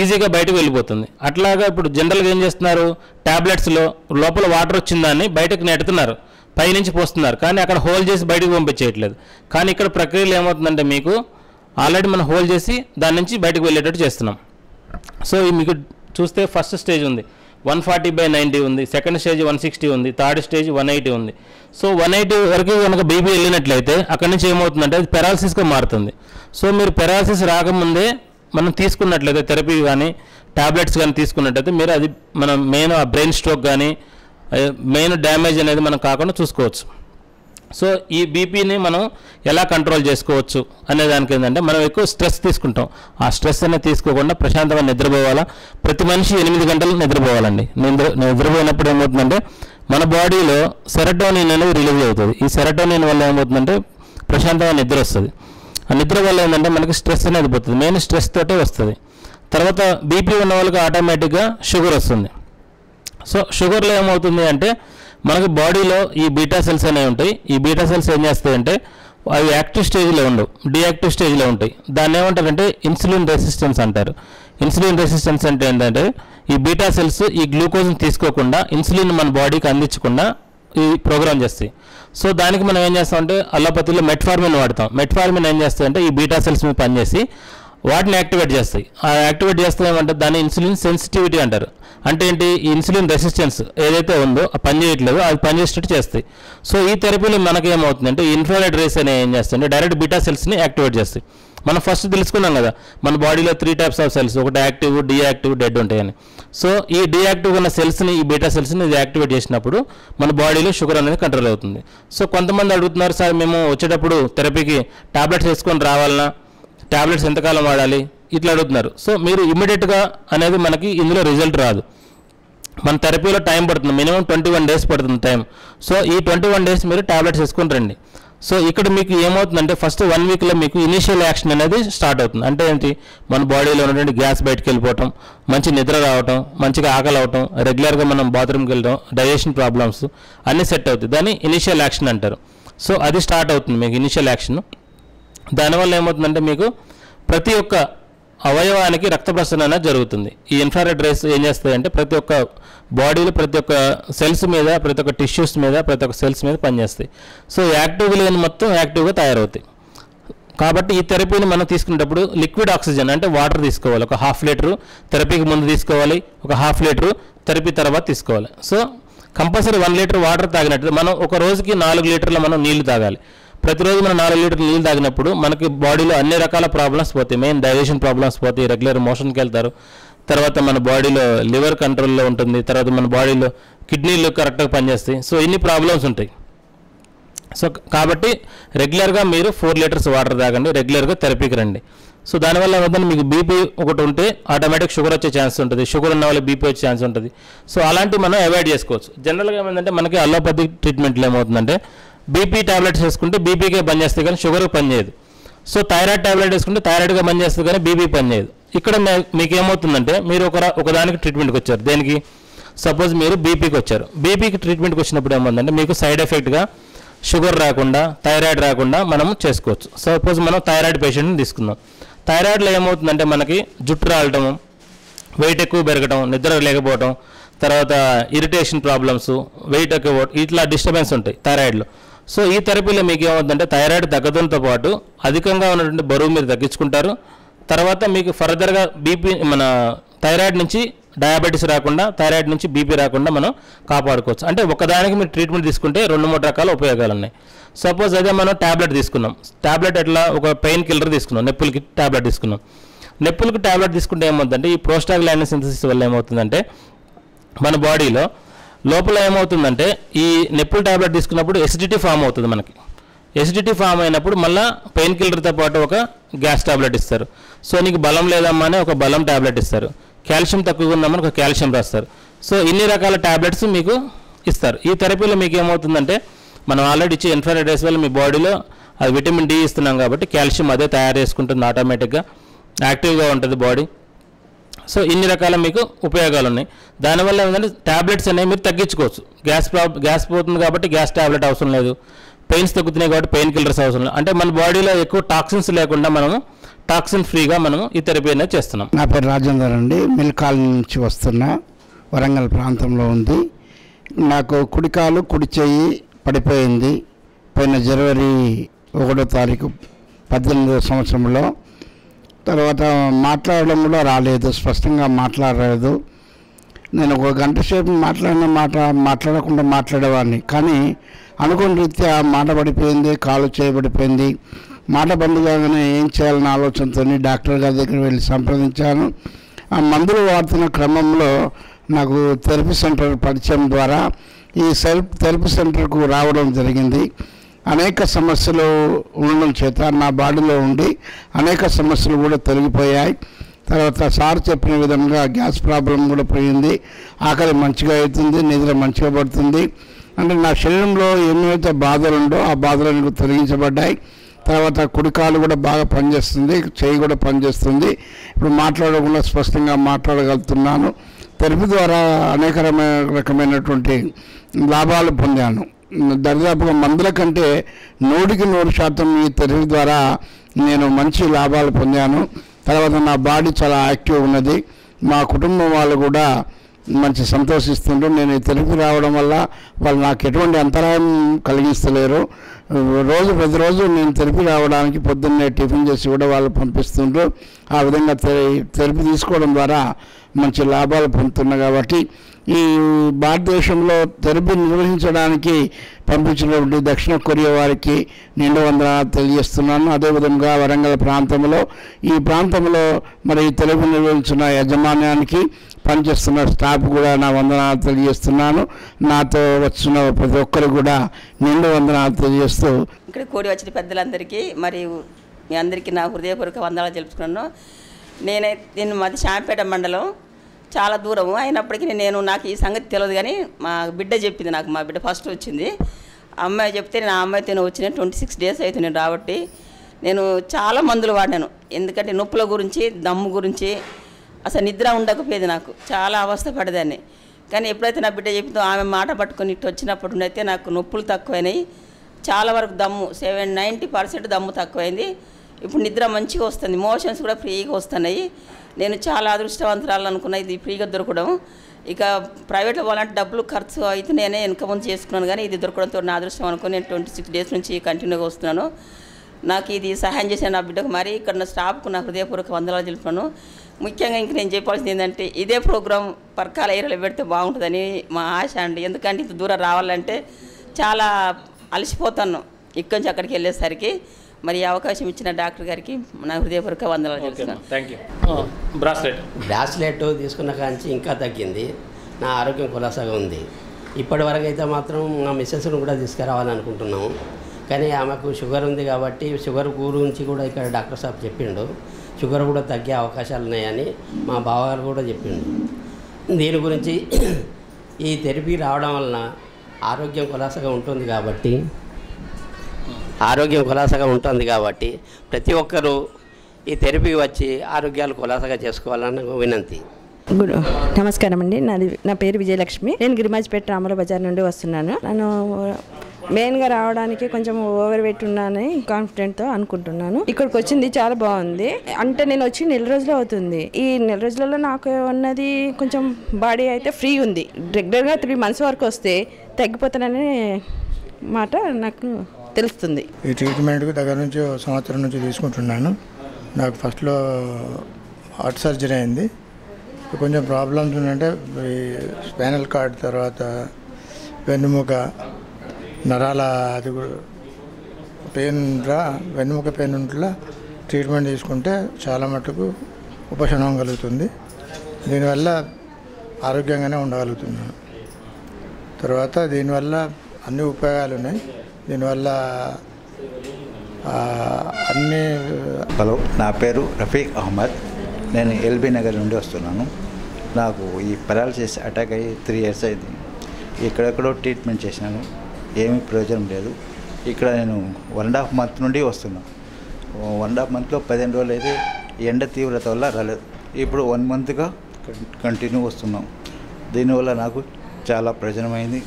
S3: ఈజీగా బయటకు వెళ్ళిపోతుంది. అట్లాగా ఇప్పుడు జనరల్గా ఏం చేస్తున్నారు? ట్యాబ్లెట్స్లో లోపల వాటర్ వచ్చిందాన్ని బయటకు నెడుతున్నారు. పైనుంచి పోస్తున్నారు. కానీ అక్కడ హోల్ చేసి బయటకు పంపించేయట్లేదు. కానీ ఇక్కడ ప్రక్రియలో ఏమవుతుందంటే మీకు ఆల్రెడీ మనం హోల్ చేసి దాని నుంచి బయటకు వెళ్ళేటట్టు చేస్తున్నాం. సో మీకు చూస్తే ఫస్ట్ స్టేజ్ ఉంది. వన్ ఫార్టీ బై నైంటీ ఉంది. సెకండ్ స్టేజ్ వన్ సిక్స్టీ ఉంది. థర్డ్ స్టేజ్ వన్ ఎయిటీ ఉంది. సో వన్ ఎయిటీ వరకు కనుక బీపీ వెళ్ళినట్లయితే అక్కడి నుంచి ఏమవుతుందంటే అది పెరాలసిస్గా మారుతుంది. సో మీరు పెరాలసిస్ రాకముందే మనం తీసుకున్నట్లయితే థెరపీ కానీ టాబ్లెట్స్ కానీ తీసుకున్నట్లయితే మీరు అది మనం మెయిన్ ఆ బ్రెయిన్ స్ట్రోక్ కానీ మెయిన్ డ్యామేజ్ అనేది మనం కాకుండా చూసుకోవచ్చు. సో ఈ బీపీని మనం ఎలా కంట్రోల్ చేసుకోవచ్చు అనే దానికి ఏంటంటే మనం ఎక్కువ స్ట్రెస్ తీసుకుంటాం. ఆ స్ట్రెస్ అనేది తీసుకోకుండా ప్రశాంతంగా నిద్రపోవాలా? ప్రతి మనిషి ఎనిమిది గంటలు నిద్రపోవాలండి. నిద్ర నిద్రపోయినప్పుడు ఏమవుతుందంటే మన బాడీలో సెరటోనిన్ అనేది రిలీజ్ అవుతుంది. ఈ సెరటోనిన్ వల్ల ఏమవుతుందంటే ప్రశాంతంగా నిద్ర వస్తుంది. ఆ నిద్ర వల్ల ఏంటంటే మనకి స్ట్రెస్ అనేది పోతుంది. మెయిన్ స్ట్రెస్ తోటే వస్తుంది. తర్వాత బీపీ ఉన్న వాళ్ళకి ఆటోమేటిక్గా షుగర్ వస్తుంది. సో షుగర్లో ఏమవుతుంది అంటే మనకి బాడీలో ఈ బీటా సెల్స్ అనేవి ఉంటాయి. ఈ బీటా సెల్స్ ఏం చేస్తాయంటే అవి యాక్టివ్ స్టేజ్లో ఉండవు. డీయాక్టివ్ స్టేజ్లో ఉంటాయి. దాన్ని ఏమంటారంటే ఇన్సులిన్ రెసిస్టెన్స్ అంటారు. ఇన్సులిన్ రెసిస్టెన్స్ అంటే ఏంటంటే ఈ బీటా సెల్స్ ఈ గ్లూకోజ్ని తీసుకోకుండా ఇన్సులిన్ మన బాడీకి అందించకుండా ఈ ప్రోగ్రామ్ చేస్తాయి. సో దానికి మనం ఏం చేస్తామంటే అల్లోపతిలో మెట్ఫార్మిన్ వాడతాం. మెట్ఫార్మిన్ ఏం చేస్తాయంటే ఈ బీటా సెల్స్ మీద పనిచేసి వాటిని యాక్టివేట్ చేస్తాయి. ఆ యాక్టివేట్ చేస్తే ఏమంటే దాన్ని ఇన్సులిన్ సెన్సిటివిటీ అంటారు. అంటే ఏంటి? ఈ ఇన్సులిన్ రెసిస్టెన్స్ ఏదైతే ఉందో ఆ పని అది పనిచేసేటట్టు చేస్తాయి. సో ఈ థెరపీలో మనకి ఏమవుతుందంటే ఇన్ఫ్రారెడ్ రేస్ అనే ఏం చేస్తాయంటే డైరెక్ట్ బీటా సెల్స్ని యాక్టివేట్ చేస్తాయి. మనం ఫస్ట్ తెలుసుకున్నాం కదా మన బాడీలో త్రీ టైప్స్ ఆఫ్ సెల్స్ ఒకటి యాక్టివ్ డియాక్టివ్ డెడ్ ఉంటాయని. సో ఈ డియాక్టివ్ ఉన్న సెల్స్ని ఈ బీటా సెల్స్ని ఇది యాక్టివేట్ చేసినప్పుడు మన బాడీలో షుగర్ అనేది కంట్రోల్ అవుతుంది. సో కొంతమంది అడుగుతున్నారు సార్ మేము వచ్చేటప్పుడు థెరపీకి టాబ్లెట్స్ వేసుకొని రావాలన్నా టాబ్లెట్స్ ఎంతకాలం వాడాలి? ఇట్లా అడుగుతున్నారు. సో మీరు ఇమీడియట్గా అనేది మనకి ఇందులో రిజల్ట్ రాదు. మన థెరపీలో టైం పడుతుంది. మినిమం ట్వంటీ వన్ డేస్ పడుతుంది టైం. సో ఈ ట్వంటీ వన్ డేస్ మీరు టాబ్లెట్స్ వేసుకుని రండి. సో ఇక్కడ మీకు ఏమవుతుందంటే ఫస్ట్ వన్ వీక్లో మీకు ఇనిషియల్ యాక్షన్ అనేది స్టార్ట్ అవుతుంది. అంటే ఏంటి? మన బాడీలో ఉన్నటువంటి గ్యాస్ బయటకు వెళ్ళిపోవటం మంచి నిద్ర రావటం మంచిగా ఆకలి అవటం రెగ్యులర్గా మనం బాత్రూమ్కి వెళ్ళడం డైజెషన్ ప్రాబ్లమ్స్ అన్నీ సెట్ అవుతాయి. దాన్ని ఇనిషియల్ యాక్షన్ అంటారు. సో అది స్టార్ట్ అవుతుంది మీకు ఇనిషియల్ యాక్షన్. దానివల్ల ఏమవుతుందంటే మీకు ప్రతి ఒక్క అవయవానికి రక్త ప్రసరణ అనేది జరుగుతుంది. ఈ ఇన్ఫ్రారెడ్ రేస్ ఏం చేస్తాయంటే ప్రతి ఒక్క బాడీలో ప్రతి ఒక్క సెల్స్ మీద ప్రతి ఒక్క టిష్యూస్ మీద ప్రతి ఒక్క సెల్స్ మీద పనిచేస్తాయి. సో యాక్టివ్ లేని మొత్తం యాక్టివ్గా తయారవుతాయి. కాబట్టి ఈ థెరపీని మనం తీసుకునేటప్పుడు లిక్విడ్ ఆక్సిజన్ అంటే వాటర్ తీసుకోవాలి. ఒక హాఫ్ లీటరు థెరపీకి ముందు తీసుకోవాలి. ఒక హాఫ్ లీటరు థెరపీ తర్వాత తీసుకోవాలి. So compulsory one litre water తాగినట్టు మనం ఒక రోజుకి నాలుగు లీటర్ల మనం నీళ్ళు తాగాలి. ప్రతిరోజు మనం నాలుగు లీటర్లు నీళ్ళు తాగినప్పుడు మనకి బాడీలో అన్ని రకాల ప్రాబ్లమ్స్ పోతాయి. మెయిన్ డైజెషన్ ప్రాబ్లమ్స్ పోతాయి. రెగ్యులర్ మోషన్కి వెళ్తారు. తర్వాత మన బాడీలో లివర్ కంట్రోల్లో ఉంటుంది. తర్వాత మన బాడీలో కిడ్నీలు కరెక్ట్గా పనిచేస్తాయి. సో ఇన్ని ప్రాబ్లమ్స్ ఉంటాయి. సో కాబట్టి రెగ్యులర్గా మీరు ఫోర్ లీటర్స్ వాటర్ తాగండి. రెగ్యులర్గా థెరపీకి రండి. సో దానివల్ల ఏమవుతుంది? మీకు బీపీ ఒకటి ఉంటే ఆటోమేటిక్ షుగర్ వచ్చే ఛాన్స్ ఉంటుంది. షుగర్ ఉన్న వాళ్ళు బీపీ వచ్చే ఛాన్స్ ఉంటుంది. సో అలాంటివి మనం అవాయిడ్ చేసుకోవచ్చు. జనరల్గా ఏమైందంటే మనకి అలోపతి ట్రీట్మెంట్లో ఏమవుతుందంటే బీపీ టాబ్లెట్స్ వేసుకుంటే బీపీకే పనిచేస్తుంది కానీ షుగర్ పనిచేయదు సో థైరాయిడ్ టాబ్లెట్ వేసుకుంటే థైరాయిడ్గా పనిచేస్తుంది కానీ బీపీ పనిచేయదు ఇక్కడ మీకు ఏమవుతుందంటే మీరు ఒక ఒకదానికి ట్రీట్మెంట్కి వచ్చారు. దేనికి? సపోజ్ మీరు బీపీకి వచ్చారు. బీపీకి ట్రీట్మెంట్కి వచ్చినప్పుడు ఏమవుతుందంటే మీకు సైడ్ ఎఫెక్ట్గా షుగర్ రాకుండా థైరాయిడ్ రాకుండా మనం చేసుకోవచ్చు. సపోజ్ మనం థైరాయిడ్ పేషెంట్ని తీసుకుందాం. థైరాయిడ్లో ఏమవుతుందంటే మనకి జుట్టు రాలటం వెయిట్ ఎక్కువ పెరగడం నిద్ర లేకపోవడం తర్వాత ఇరిటేషన్ ప్రాబ్లమ్స్ వెయిట్ ఎక్కువ ఇట్లా డిస్టర్బెన్స్ ఉంటాయి థైరాయిడ్లో సో ఈ థెరపీలో మీకు ఏమవుతుందంటే థైరాయిడ్ తగ్గడంతో పాటు అధికంగా ఉన్నటువంటి బరువు మీరు తగ్గించుకుంటారు. తర్వాత మీకు ఫర్దర్గా బీపీ మన థైరాయిడ్ నుంచి డయాబెటీస్ రాకుండా థైరాయిడ్ నుంచి బీపీ రాకుండా మనం కాపాడుకోవచ్చు. అంటే ఒకదానికి మీరు ట్రీట్మెంట్ తీసుకుంటే రెండు మూడు రకాల ఉపయోగాలు ఉన్నాయి. సపోజ్ అదే మనం ట్యాబ్లెట్ తీసుకున్నాం. ట్యాబ్లెట్ ఎట్లా? ఒక పెయిన్ కిల్లర్ తీసుకున్నాం. నొప్పులకి ట్యాబ్లెట్ తీసుకున్నాం. నొప్పులకి ట్యాబ్లెట్ తీసుకుంటే ఏమవుతుందంటే ఈ ప్రోస్టాగ్లాండిన్ సింథసిస్ వల్ల ఏమవుతుందంటే మన బాడీలో లోపల ఏమవుతుందంటే ఈ నొప్పుల ట్యాబ్లెట్ తీసుకున్నప్పుడు ఎసిడిటీ ఫామ్ అవుతుంది మనకి. ఎసిడిటీ ఫామ్ అయినప్పుడు మళ్ళీ పెయిన్ కిల్లర్తో పాటు ఒక గ్యాస్ టాబ్లెట్ ఇస్తారు. సో నీకు బలం లేదమ్మా అని ఒక బలం టాబ్లెట్ ఇస్తారు. కాల్షియం తక్కువగా ఉందమ్మని ఒక కాల్షియం రాస్తారు. సో ఇన్ని రకాల టాబ్లెట్స్ మీకు ఇస్తారు. ఈ థెరపీలో మీకు ఏమవుతుందంటే మనం ఆల్రెడీ ఇచ్చే ఇన్ఫ్రారెడ్ రేస్ వల్ల మీ బాడీలో అది విటమిన్ డి ఇస్తున్నాం కాబట్టి కాల్షియం అదే తయారు చేసుకుంటుంది ఆటోమేటిక్గా యాక్టివ్గా ఉంటుంది బాడీ. సో ఇన్ని రకాల మీకు ఉపయోగాలు ఉన్నాయి దానివల్ల ఏంటంటే ట్యాబ్లెట్స్ అనేవి మీరు తగ్గించుకోవచ్చు. గ్యాస్ ప్రాబ్ గ్యాస్ పోతుంది కాబట్టి గ్యాస్ ట్యాబ్లెట్ అవసరం లేదు. పెయిన్స్ తగ్గుతున్నాయి కాబట్టి పెయిన్ కిల్లర్స్ అవసరం లేదు. అంటే మన బాడీలో ఎక్కువ టాక్సిన్స్ లేకుండా మనము టాక్సిన్ ఫ్రీగా మనము ఈ థెరపీ అనేది చేస్తున్నాం.
S8: నా పేరు రాజేందర్ అండి. మిల్కాల్ నుంచి వస్తున్నా వరంగల్ ప్రాంతంలో ఉంది. నాకు కుడికాలు కుడి చేయి పడిపోయింది. పోయిన జనవరి ఒకటో తారీఖు పద్దెనిమిదో సంవత్సరంలో తర్వాత మాట్లాడడం కూడా రాలేదు స్పష్టంగా మాట్లాడలేదు. నేను ఒక గంట సేపు మాట్లాడిన మాట మాట్లాడకుండా మాట్లాడేవాడిని. కానీ అనుకున్న రీత్యా మాట పడిపోయింది కాలు చేయబడిపోయింది మాట బండుగానే ఏం చేయాలన్న ఆలోచనతో డాక్టర్ గారి దగ్గర వెళ్ళి సంప్రదించాను. ఆ మందులు వాడుతున్న క్రమంలో నాకు థెరపీ సెంటర్ పరిచయం ద్వారా ఈ సెల్ఫ్ థెరపీ సెంటర్కు రావడం జరిగింది. అనేక సమస్యలు ఉండడం చేత నా బాడీలో ఉండి అనేక సమస్యలు కూడా తొలగిపోయాయి. తర్వాత సార్ చెప్పిన విధంగా గ్యాస్ ప్రాబ్లం కూడా పోయింది. ఆకలి మంచిగా అవుతుంది నిద్ర మంచిగా పడుతుంది. అంటే నా శరీరంలో ఏమైతే బాధలు ఉండో ఆ బాధలను తొలగించబడ్డాయి. తర్వాత కుడికాలు కూడా బాగా పనిచేస్తుంది చేయి కూడా పనిచేస్తుంది. ఇప్పుడు మాట్లాడకుండా స్పష్టంగా మాట్లాడగలుగుతున్నాను. తెలుపు ద్వారా అనేక రకమైన రకమైనటువంటి లాభాలు పొందాను. దరిదాపుగా మందుల కంటే నూటికి నూరు శాతం ఈ థెరపీ ద్వారా నేను మంచి లాభాలు పొందాను. తర్వాత నా బాడీ చాలా యాక్టివ్ ఉన్నది. మా కుటుంబం వాళ్ళు కూడా మంచి సంతోషిస్తుండ్రు. నేను ఈ థెరపీ రావడం వల్ల వాళ్ళు నాకు ఎటువంటి అంతరాయం కలిగిస్తలేరు. రోజు ప్రతిరోజు నేను థెరపీ రావడానికి పొద్దున్నే టిఫిన్ చేసి కూడా వాళ్ళు పంపిస్తుండ్రు. ఆ విధంగా థెర- థెరపీ తీసుకోవడం ద్వారా మంచి లాభాలు పొందుతున్నా కాబట్టి ఈ భారతదేశంలో థెరపీ నిర్వహించడానికి పంపించినటువంటి దక్షిణ కొరియా వారికి నిండు వందనాలు తెలియజేస్తున్నాను. అదేవిధంగా వరంగల్ ప్రాంతంలో ఈ ప్రాంతంలో మరి తెలుగు నిర్వహించిన యాజమాన్యానికి పనిచేస్తున్న స్టాఫ్ కూడా నా వందనాలు తెలియజేస్తున్నాను. నాతో వచ్చిన ప్రతి ఒక్కరు కూడా నిండు వందనాలు తెలియజేస్తూ
S12: ఇక్కడ కోడి వచ్చిన పెద్దలందరికీ మరియు మీ అందరికీ నా హృదయపూర్వక వందనాలు తెలుపుకున్నాను నేనైతే నేను మాది శాంపేట మండలం. చాలా దూరము. అయినప్పటికీ నేను నాకు ఈ సంగతి తెలియదు కానీ మా బిడ్డ చెప్పింది నాకు. మా బిడ్డ ఫస్ట్ వచ్చింది. అమ్మాయి చెప్తే నేను ఆ అమ్మాయితో వచ్చిన ట్వంటీ సిక్స్ డేస్ అవుతుంది కాబట్టి రాబట్టి. నేను చాలా మందులు వాడాను. ఎందుకంటే నొప్పుల గురించి దమ్ము గురించి అసలు నిద్ర ఉండకపోయేది నాకు. చాలా అవస్థ పడేదాన్ని. కానీ ఎప్పుడైతే నా బిడ్డ చెప్పిందో ఆమె మాట పట్టుకొని ఇటు వచ్చినప్పుడు అయితే నాకు నొప్పులు తక్కువైనాయి. చాలా వరకు దమ్ము సెవెన్ నైంటీ పర్సెంట్ దమ్ము తక్కువైంది. ఇప్పుడు నిద్ర మంచిగా వస్తుంది. మోషన్స్ కూడా ఫ్రీగా వస్తున్నాయి. నేను చాలా అదృష్టవంతురాలు అనుకున్నా ఇది ఫ్రీగా దొరకడం. ఇక ప్రైవేట్లో పోవాలంటే డబ్బులు ఖర్చు అయితే నేనే వెనక ముందు చేసుకున్నాను కానీ ఇది దొరకడంతో నా అదృష్టం అనుకుని నేను ట్వంటీ సిక్స్ డేస్ నుంచి కంటిన్యూగా వస్తున్నాను. నాకు ఇది సహాయం చేసిన నా బిడ్డకు మరీ ఇక్కడ నా స్టాఫ్కు నా హృదయపూర్వక వందనాలు తెలుపుతున్నాను. ముఖ్యంగా ఇంక నేను చెప్పాల్సింది ఏంటంటే ఇదే ప్రోగ్రాం పర్కాల ఏరియాలో పెడితే బాగుంటుందని మా ఆశ అండి. ఎందుకంటే ఇంత దూరం రావాలంటే చాలా అలసిపోతాను. ఇక్కడి నుంచి అక్కడికి వెళ్ళేసరికి మరి ఈ అవకాశం ఇచ్చిన డాక్టర్ గారికి నా హృదయపూర్వక వందనాలు
S3: యూ బ్రాస్లెట్.
S13: బ్రాస్లెట్ తీసుకున్న కాంచి ఇంకా తగ్గింది. నా ఆరోగ్యం కులాసాగా ఉంది. ఇప్పటి వరకు అయితే మాత్రం మా మిస్సెస్ను కూడా తీసుకురావాలనుకుంటున్నాము కానీ ఆమెకు షుగర్ ఉంది కాబట్టి షుగర్ గురించి కూడా ఇక్కడ డాక్టర్ సాబ్ చెప్పిండు. షుగర్ కూడా తగ్గే అవకాశాలు ఉన్నాయని మా బావగారు కూడా చెప్పిండు. దీని గురించి ఈ థెరపీ రావడం వలన ఆరోగ్యం కులాసగా ఉంటుంది కాబట్టి ఆరోగ్యం కులాసగా ఉంటుంది కాబట్టి ప్రతి ఒక్కరూ ఈ థెరపీ వచ్చి ఆరోగ్యాలు కులాసగా చేసుకోవాలని వినంతి.
S14: గుడ్ నమస్కారం అండి. నాది నా పేరు విజయలక్ష్మి. నేను గిరిమాజ్పేట రాముల బజార్ నుండి వస్తున్నాను. నేను మెయిన్గా రావడానికి కొంచెం ఓవర్ వెయిట్ ఉన్నానని కాన్ఫిడెంట్తో అనుకుంటున్నాను. ఇక్కడికి వచ్చింది చాలా బాగుంది. అంటే నేను వచ్చి నెల రోజులు అవుతుంది. ఈ నెల రోజులలో నాకు ఉన్నది కొంచెం బాడీ అయితే ఫ్రీ ఉంది. రెగ్యులర్గా త్రీ మంత్స్ వరకు వస్తే తగ్గిపోతానని మాట నాకు తెలుస్తుంది.
S15: ఈ ట్రీట్మెంట్కి దగ్గర నుంచి సంవత్సరం నుంచి తీసుకుంటున్నాను. నాకు ఫస్ట్లో హార్ట్ సర్జరీ అయింది. కొంచెం ప్రాబ్లమ్స్ ఉందంటే ఈ స్పైనల్ కార్డ్ తర్వాత వెన్నుముక నరాల అది కూడా పెయిన్ రా వెన్నుముక పెయిన్ ఉంట్లా ట్రీట్మెంట్ తీసుకుంటే చాలా మటుకు ఉపశమనం కలుగుతుంది. దీనివల్ల ఆరోగ్యంగానే ఉండగలుగుతున్నాను. తర్వాత దీనివల్ల అన్ని ఉపయోగాలు ఉన్నాయి. దీనివల్ల ఆ, అన్ని
S16: హలో నా పేరు రఫీక్ అహ్మద్. నేను ఎల్బీ నగర్ నుండి వస్తున్నాను. నాకు ఈ పెరాలసిస్ అటాక్ అయ్యి త్రీ ఇయర్స్ అయింది. ఎక్కడెక్కడో ట్రీట్మెంట్ చేసినాను ఏమీ ప్రయోజనం లేదు. ఇక్కడ నేను వన్ అండ్ హాఫ్ మంత్ నుండి వస్తున్నాను వన్ అండ్ హాఫ్ మంత్లో పదిహేను రోజులు అయితే ఎండ తీవ్రత వల్ల రాలేదు. ఇప్పుడు వన్ మంత్గా కంటిన్యూ వస్తున్నాం. దీనివల్ల నాకు చాలా ప్రయోజనమైంది.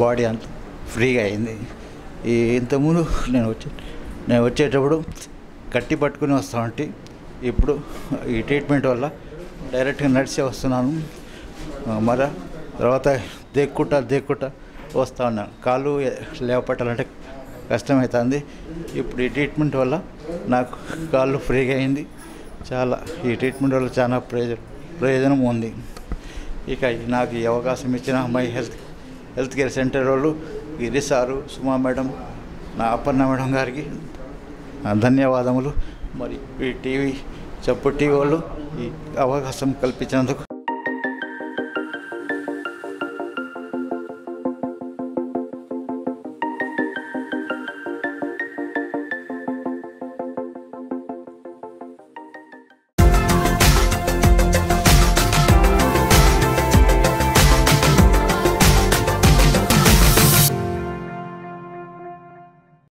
S16: బాడీ అంత ఫ్రీగా అయింది. ఈ ఇంతకుముందు నేను వచ్చే నేను వచ్చేటప్పుడు కట్టి పట్టుకుని వస్తామంటే ఇప్పుడు ఈ ట్రీట్మెంట్ వల్ల డైరెక్ట్గా నడిచే వస్తున్నాను. మర తర్వాత దేక్కుంటా దేక్కుంటా వస్తా ఉన్నాను కాళ్ళు లేవపట్టాలంటే కష్టమవుతుంది ఇప్పుడు ఈ ట్రీట్మెంట్ వల్ల నాకు కాళ్ళు ఫ్రీగా అయింది. చాలా ఈ ట్రీట్మెంట్ వల్ల చాలా ప్రయోజనం ప్రయోజనం ఉంది. ఇక నాకు ఈ అవకాశం ఇచ్చిన my health health care center వాళ్ళు గిరి సారు సుమా మేడం నా అపర్ణ మేడం గారికి ధన్యవాదములు. మరి ఈ టీవీ చెప్పు టీవీ వాళ్ళు ఈ అవకాశం కల్పించినందుకు